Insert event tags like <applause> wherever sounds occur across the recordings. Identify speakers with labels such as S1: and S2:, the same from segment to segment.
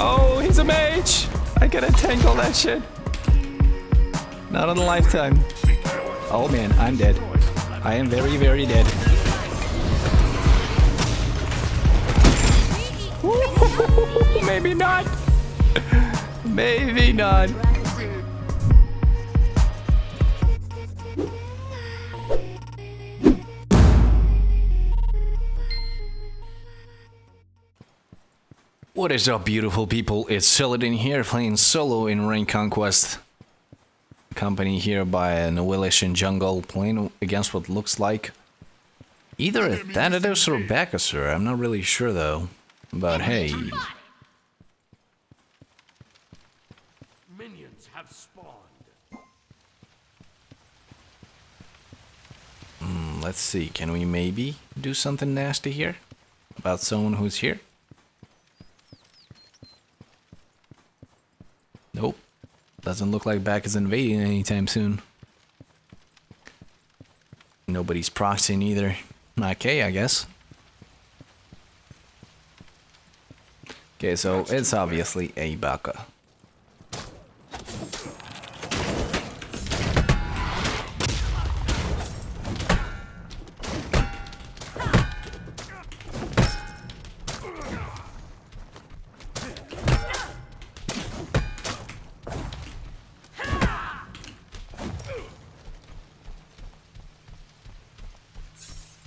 S1: Oh, he's a mage! I gotta tangle that shit. Not on a lifetime. Oh man, I'm dead. I am very, very dead. <laughs> Maybe not. <laughs> Maybe not. What is up, beautiful people? It's Elidan here, playing solo in Rain Conquest. Company here by an Awilix Jungle, playing against what looks like either a Thanatos or Bakasura. I'm not really sure though. But hey,
S2: Minions have spawned.
S1: hmm, let's see. Can we maybe do something nasty here about someone who's here? Doesn't look like Back is invading anytime soon. Nobody's proxying either. Okay, I guess. Okay, so it's obviously a Baka.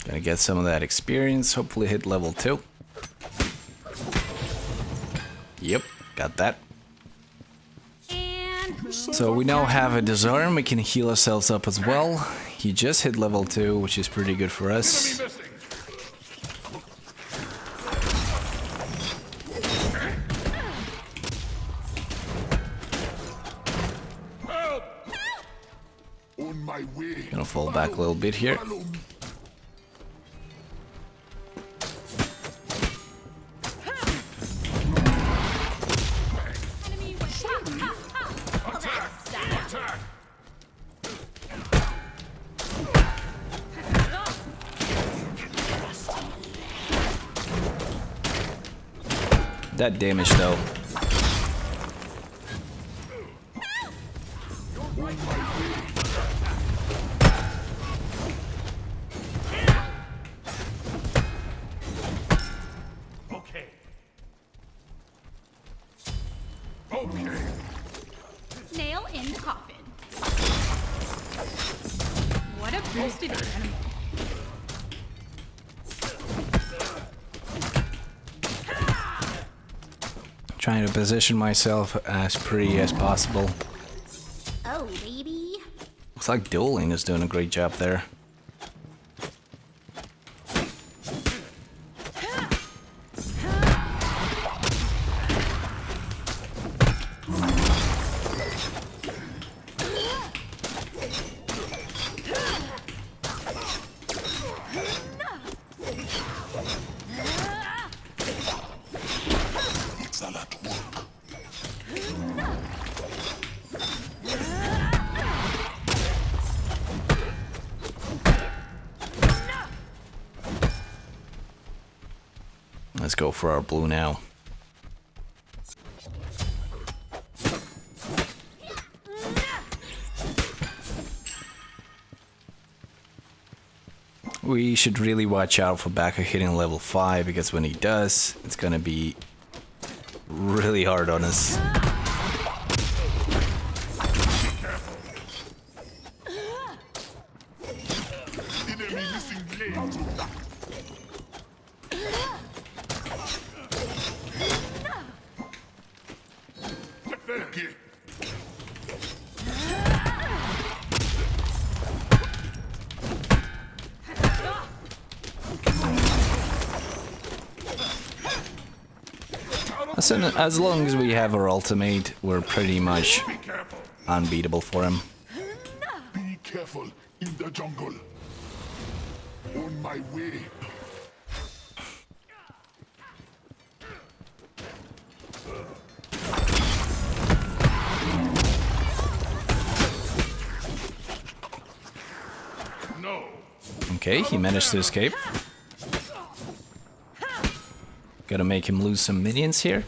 S1: Gonna get some of that experience, hopefully hit level 2. Yep, got that. So we now have a disarm, we can heal ourselves up as well. He just hit level 2, which is pretty good for us. Gonna fall back a little bit here. That damage though. Position myself as pretty as possible.
S3: Oh, baby.
S1: Looks like Dueling is doing a great job there. For our blue now. We should really watch out for Baka hitting level 5 because when he does, it's gonna be really hard on us. As, in- as long as we have our ultimate, we're pretty much unbeatable for him.
S4: Be careful in the jungle. On my way.
S1: Okay, he managed to escape. Gotta make him lose some minions here.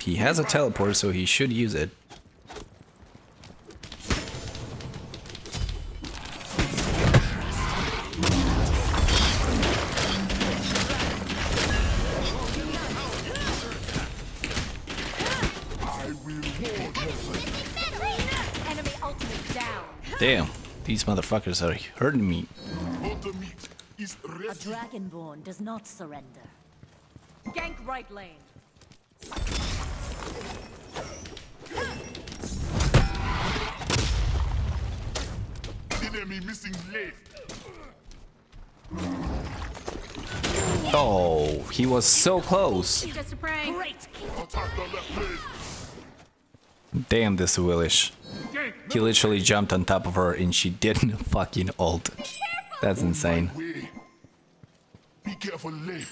S1: He has a teleport, so he should use it. Motherfuckers are hurting me.
S5: A dragonborn does not surrender. Gank right lane.
S4: Enemy missing left.
S1: Oh, he was so close.
S3: Just a prank.
S5: Great.
S4: Attack the left lane.
S1: Damn this Willish.
S2: Gank
S1: He literally jumped on top of her and she didn't <laughs> fucking ult. That's insane.
S4: Be careful left.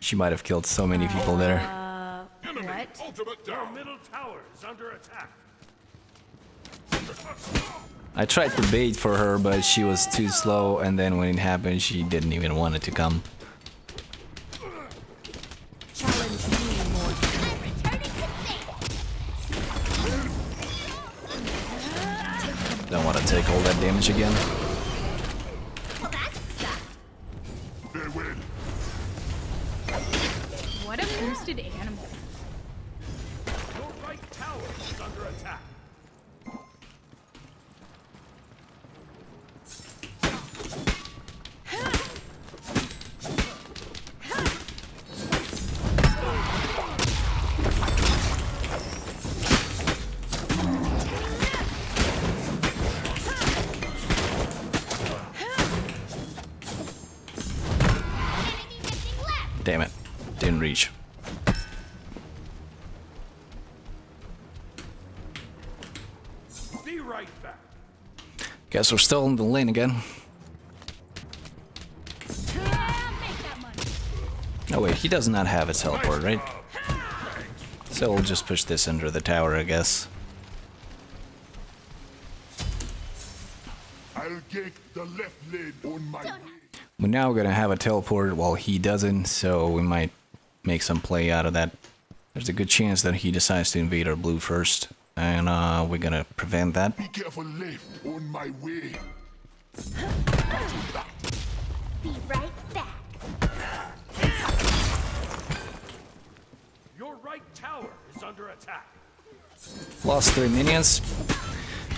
S1: She might have killed so many people there.
S2: Uh, enemy.
S3: What?
S2: Ultimate Your middle tower is under attack.
S1: I tried to bait for her, but she was too slow, and then when it happened, she didn't even want it to come. Take all that damage again.
S3: Well, that sucks.
S4: Farewell.
S3: What a boosted animal.
S1: It. Didn't reach.
S2: Be right back.
S1: Guess we're still in the lane again.
S3: Make that money.
S1: Oh wait, he does not have a teleport, right? So we'll just push this under the tower, I guess.
S4: I'll get the left lane on my.
S1: We're now gonna have a teleport while he doesn't, so we might make some play out of that. There's a good chance that he decides to invade our blue first, and uh, we're gonna prevent that.
S4: Be careful left on my way.
S3: Be right back.
S2: Your right tower is under attack.
S1: Lost three minions.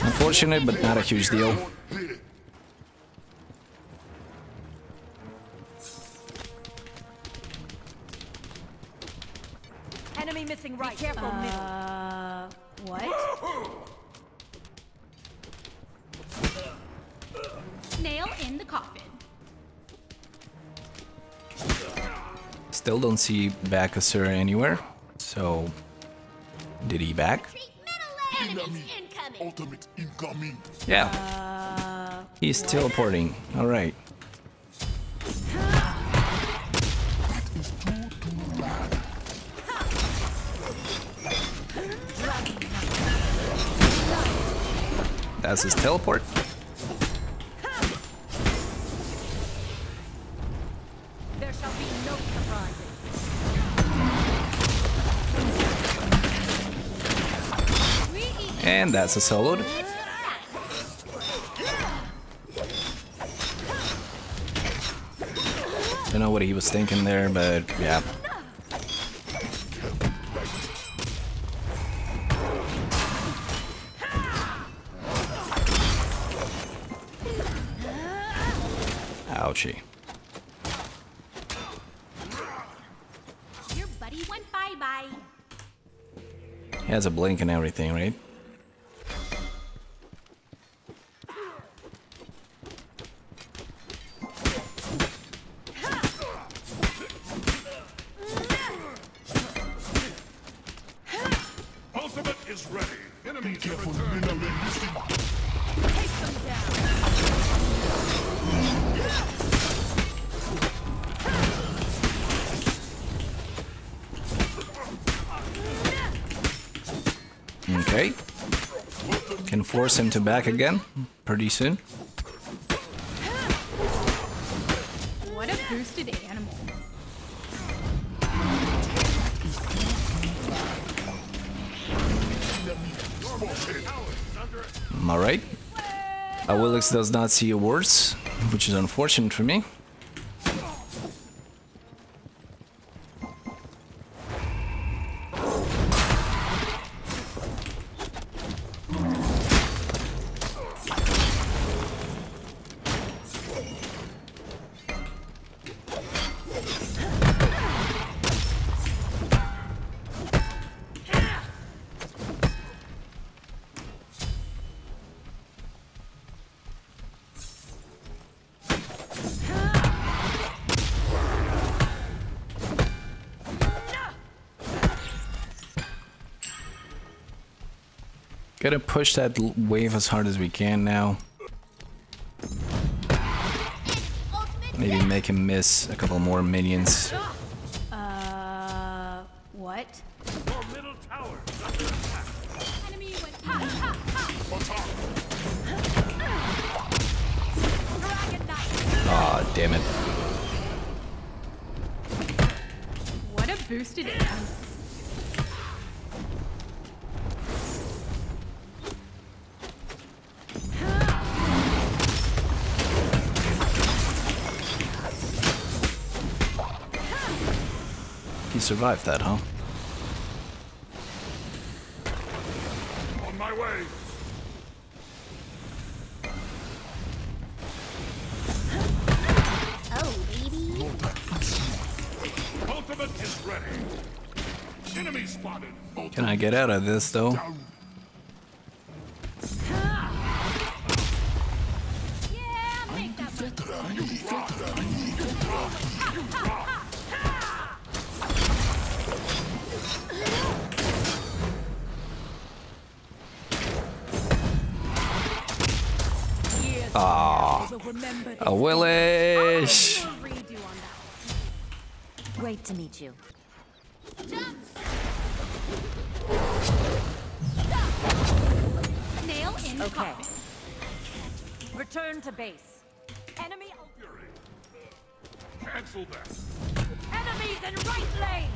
S1: Unfortunate, but not a huge deal.
S5: Enemy missing right. Be careful middle.
S3: Uh, what? Nail in the coffin.
S1: Still don't see Bakasura anywhere. So, did he back?
S3: Treat middle
S4: Enemy.
S3: enemies incoming.
S4: Ultimate incoming.
S1: Yeah. He's teleporting. All That's his teleport.
S5: There shall be no surprises.
S3: We eat
S1: And that's a soloed. Don't know what he was thinking there, but yeah. Has a blink and everything, right? Force him to back again pretty soon.
S3: What a boosted animal.
S1: Alright. Awilix does not see your words, which is unfortunate for me. Gotta push that wave as hard as we can now. Maybe make him miss a couple more minions.
S5: Uh, what?
S3: Dragon Knight.
S1: Damn it.
S3: What a boost it
S1: survived that, huh?
S4: On my way.
S5: Oh, baby.
S2: Ultimate is ready. Enemy spotted.
S1: Can I get out of this, though?
S4: Down.
S3: Yeah, make that <laughs>
S1: Awilix!
S3: Redo on that.
S5: Great to meet you.
S3: Nail in
S5: Okay. Return to base. Enemy.
S2: Fury. Cancel that.
S5: Enemies in right lane.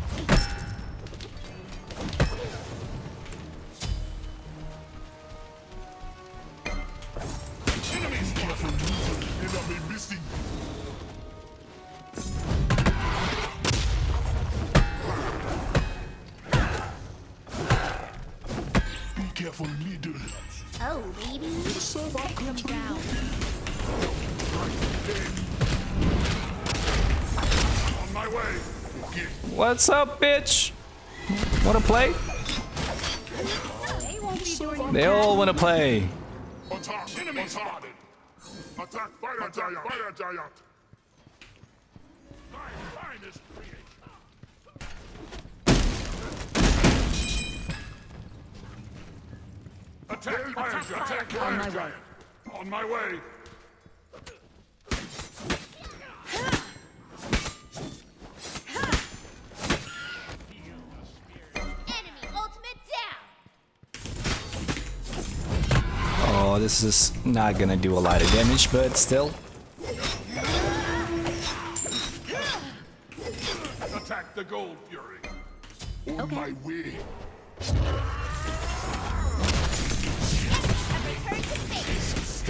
S2: Enemy.
S4: Be careful, needle.
S5: Oh, baby.
S4: Serve our country.
S3: Down.
S2: On my way.
S1: What's up, bitch? Wanna play?
S3: They won't be doing
S1: They all wanna play.
S4: Attack.
S2: Spotted.
S4: Attack fire giant. Fire giant.
S2: My finest creation. Attack fire
S5: Attack
S2: giant.
S5: fire
S2: Attack fire
S5: On my way.
S2: giant. On my way.
S1: Oh, this is not gonna do a lot of damage, but still.
S2: Attack the gold fury.
S4: On my way.
S3: And return to base.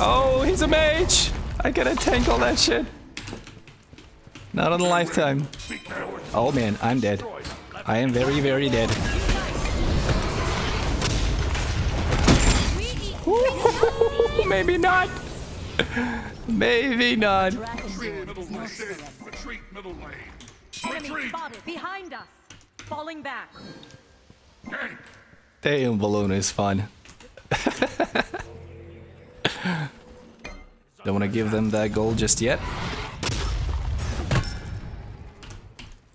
S1: Oh, he's a mage! I gotta tank all that shit. Not on a lifetime. Oh man, I'm dead. I am very, very dead. Maybe not. Maybe not.
S2: Retreat middle lane. Retreat.
S5: Enemy spotted behind us. Falling back.
S2: Gank.
S1: Damn, Bellona is fun. <laughs> Don't want to give them that goal just yet.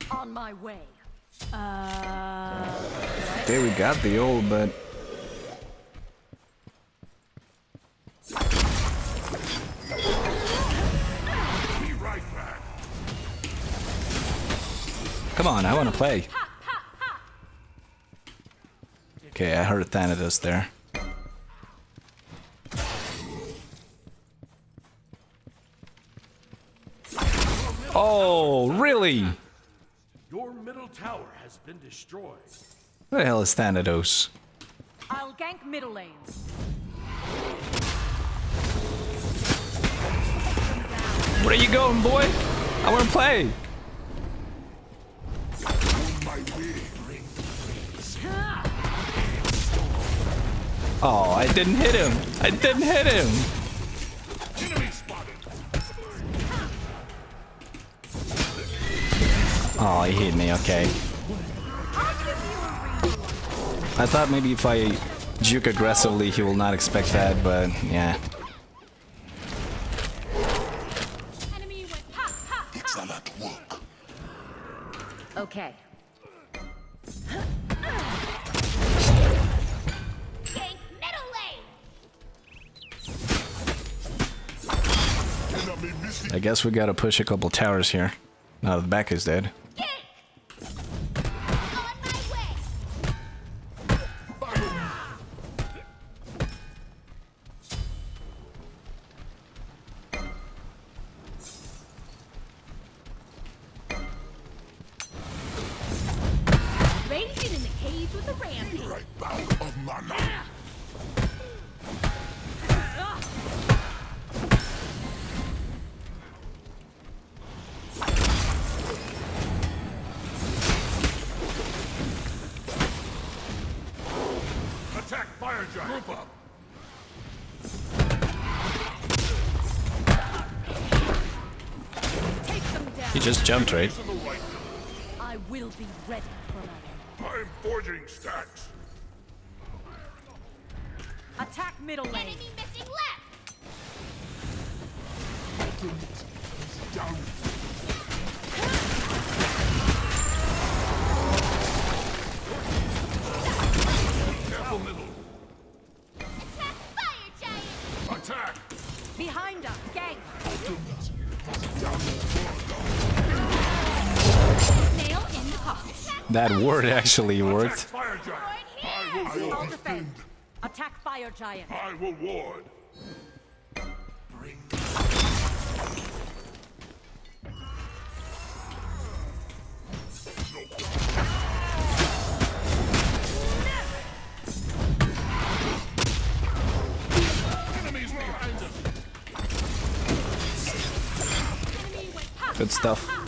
S5: On my way. Uh.
S1: Okay, we got the old, but come on, I want to play. Okay, I heard Thanatos there. Oh, really?
S2: Your middle tower has been destroyed.
S1: Who the hell is Thanatos?
S5: I'll gank middle lane.
S1: Where are you going, boy? I want to play.
S4: On my way.
S1: Oh, I didn't hit him. I didn't hit him. Oh, he hit me. Okay. I thought maybe if I juke aggressively, he will not expect that, but yeah.
S3: Enemy
S1: I guess we gotta push a couple towers here. Now the back is dead. Just jumped, right?
S2: To the right.
S5: I will be ready for battle.
S2: I'm forging
S1: That word actually worked.
S2: fire giant.
S3: Right
S2: I
S3: here.
S2: will
S5: I'll
S2: ward.
S5: defend. Attack fire giant.
S2: I will ward. Enemies behind us.
S3: Enemy went ha
S1: Good stuff.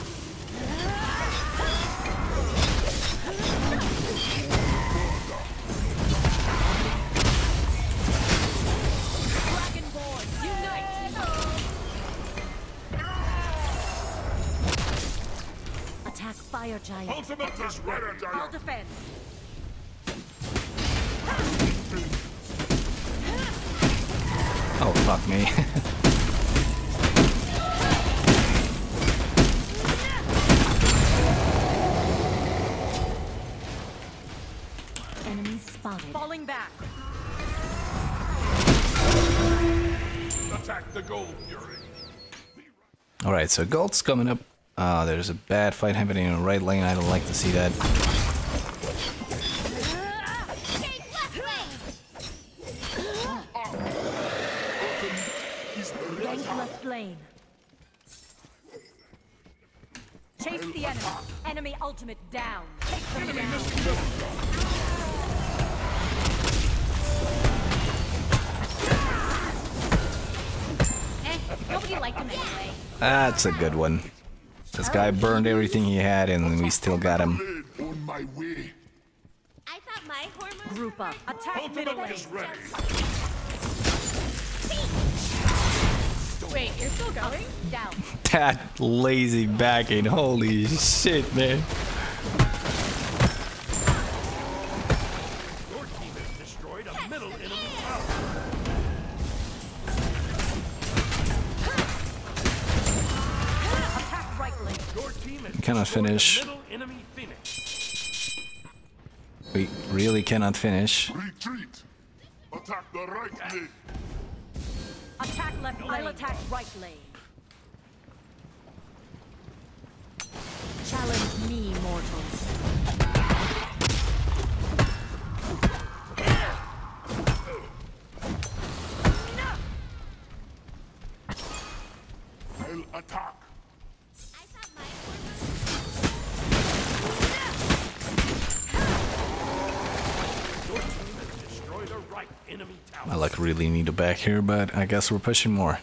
S5: Fire giant.
S2: Ultimate is ready.
S5: I'll defend.
S1: Oh, fuck me. <laughs>
S5: Enemy spotted. Falling back.
S2: Attack the gold fury.
S1: Alright, so gold's coming up. Uh, there's a bad fight happening in the right lane. I don't like to see that.
S3: Take left lane.
S4: He's the
S5: Gank left lane. Chase the enemy. Enemy ultimate down. Take them down.
S3: Eh, nobody liked him anyway.
S1: That's a good one. This guy burned everything he had and we still got him.
S4: on my way.
S3: I thought my
S5: Group up. Attack middle
S2: Ultimate
S5: lane.
S2: is ready.
S3: Wait, you're still going?
S5: Down.
S1: That lazy backing. Holy shit, man. Cannot finish.
S2: middle enemy phoenix.
S1: We really cannot finish.
S4: Retreat. Attack the right lane.
S5: Attack left. I'll attack right lane. Challenge me, mortals.
S1: Back here, but I guess we're pushing more.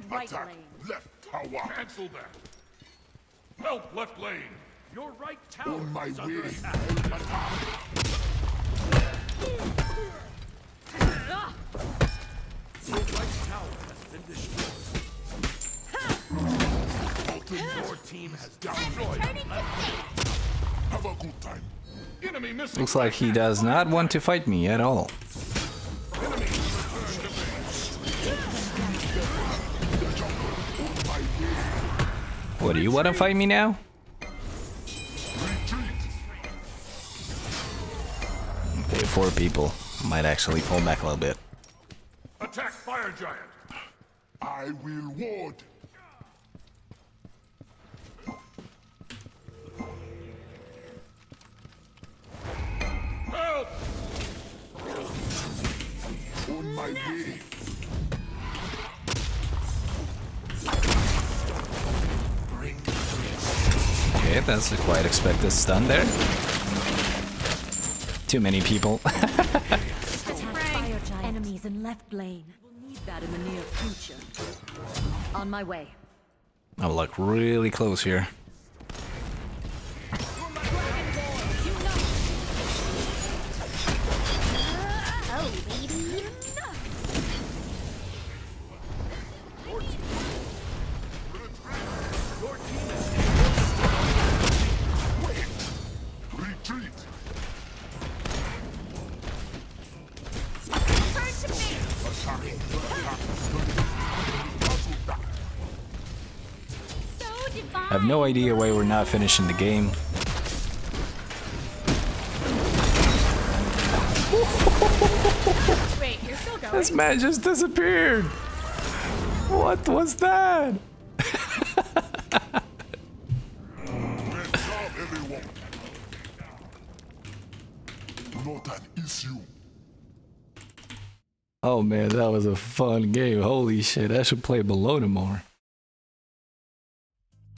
S5: Defend right
S4: attack
S5: lane.
S4: left tower.
S2: Cancel that. Help left lane. Your right tower
S4: On my
S2: is
S4: way.
S2: attack. Your right tower has been destroyed. Your team has destroyed
S3: Returning to base.
S4: Have a good time.
S2: enemy missile.
S1: Looks like he does not want to fight me at all. What, do you want to fight me now? Okay, four people. Might actually pull back a little bit.
S2: Attack fire giant.
S4: I will ward.
S2: Help!
S4: On my way.
S1: Okay, that's a quite expected stun there. Too many people.
S5: Fire <laughs> giant. Enemies in left lane. We'll need that in the near future. On my way.
S1: I'm like really close here. Have no idea why we're not finishing the game.
S3: Wait, you're still going?
S1: This man just disappeared. What was that?
S4: Job, everyone. Not an issue.
S1: Oh man, that was a fun game. Holy shit, I should play Bellona more.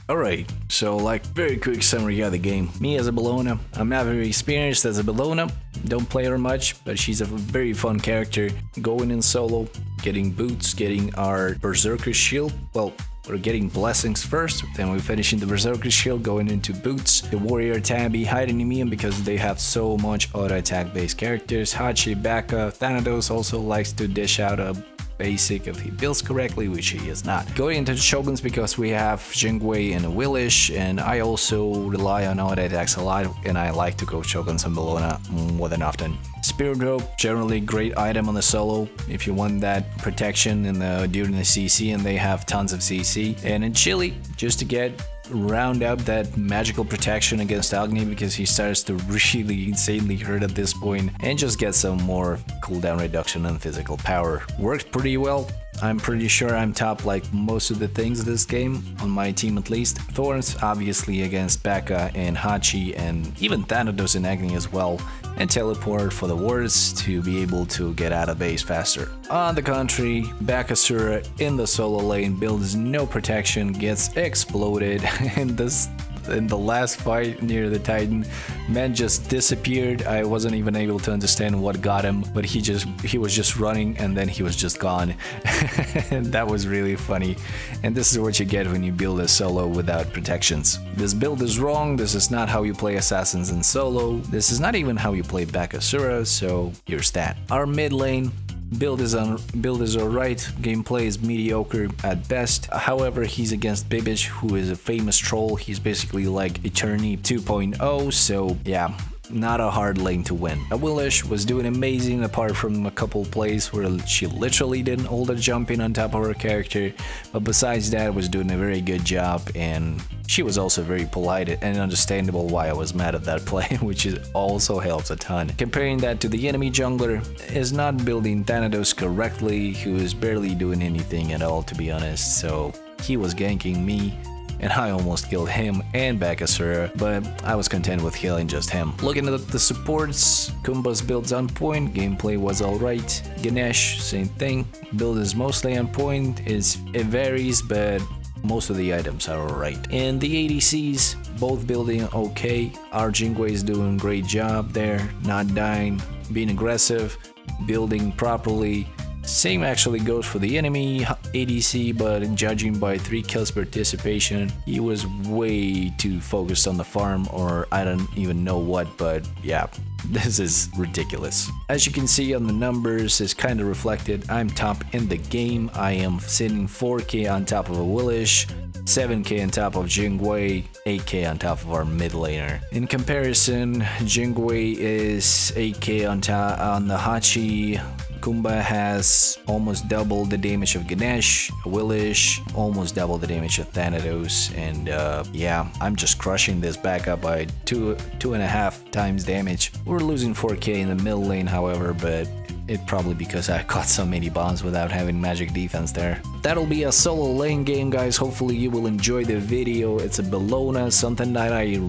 S1: Alright, so like very quick summary of the game. Me as a Bellona, I'm not very experienced as a Bellona, don't play her much, but she's a very fun character. Going in solo, getting boots, getting our Berserker shield, well, we're getting blessings first, then we're finishing the Berserker shield, going into boots, the Warrior Tabi, hiding immune because they have so much auto attack based characters. Hachi, Baka, Thanatos also likes to dish out a basic if he builds correctly, which he is not. Going into the Shoguns because we have Jingwei and Willish, and I also rely on auto attacks a lot, and I like to go Shoguns and Bellona more than often. Spirit Robe, generally great item on the solo if you want that protection in the during the CC, and they have tons of CC. And in Chile, just to get round up that magical protection against Agni because he starts to <laughs> really insanely hurt at this point and just get some more cooldown reduction and physical power. Worked pretty well. I'm pretty sure I'm top like most of the things this game, on my team at least. Thorns obviously against Becca and Hachi and even Thanatos and Agni as well. And teleport for the wards to be able to get out of base faster. On the contrary, Bakasura in the solo lane builds no protection, gets exploded, <laughs> and this in the last fight near the Titan, man just disappeared. I wasn't even able to understand what got him, but he just he was just running and then he was just gone. <laughs> that was really funny. And this is what you get when you build a solo without protections. This build is wrong. This is not how you play assassins in solo. This is not even how you play Bakasura, so here's that. Our mid lane Build is on build is alright, gameplay is mediocre at best. However, he's against Bibish, who is a famous troll. He's basically like Eternity 2.0, so yeah. Not a hard lane to win. Awilix was doing amazing apart from a couple plays where she literally didn't hold a jump on top of her character, but besides that was doing a very good job and she was also very polite and understandable why I was mad at that <laughs> play, which is also helps a ton. Comparing that to the enemy jungler is not building Thanatos correctly, who is barely doing anything at all to be honest, so he was ganking me and I almost killed him and Bakasura, but I was content with killing just him. Looking at the supports, Kumba's build's on point, gameplay was alright. Ganesh, same thing, build is mostly on point, it's, it varies, but most of the items are alright. And the ADCs, both building okay. Our Jingwei is doing great job there, not dying, being aggressive, building properly, same actually goes for the enemy ADC, but in judging by 3 kills participation, he was way too focused on the farm or I don't even know what, but yeah, <laughs> this is ridiculous. As you can see on the numbers, it's kind of reflected. I'm top in the game. I am sitting 4k on top of Awilix, 7k on top of Jingwei, 8k on top of our mid laner. In comparison, Jingwei is 8k on on the Hachi, Kumba has almost double the damage of Ganesh, Willish almost double the damage of Thanatos, and uh, yeah, I'm just crushing this back up by two two and a half times damage. We're losing 4k in the middle lane, however, but it probably because I <laughs> caught so many bombs without having magic defense there. That'll be a solo lane game guys, hopefully you will enjoy the video. It's a Bellona, something that I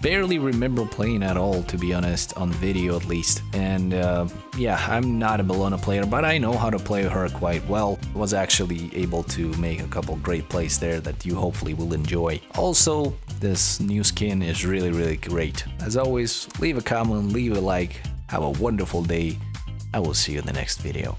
S1: barely remember playing at all, to be honest, on video at least. And uh, yeah, I'm not a Bellona player, but I know how to play her quite well. Was actually able to make a couple great plays there that you hopefully will enjoy. Also, this new skin is really, really great. As always, leave a comment, leave a like, have a wonderful day. I will see you in the next video.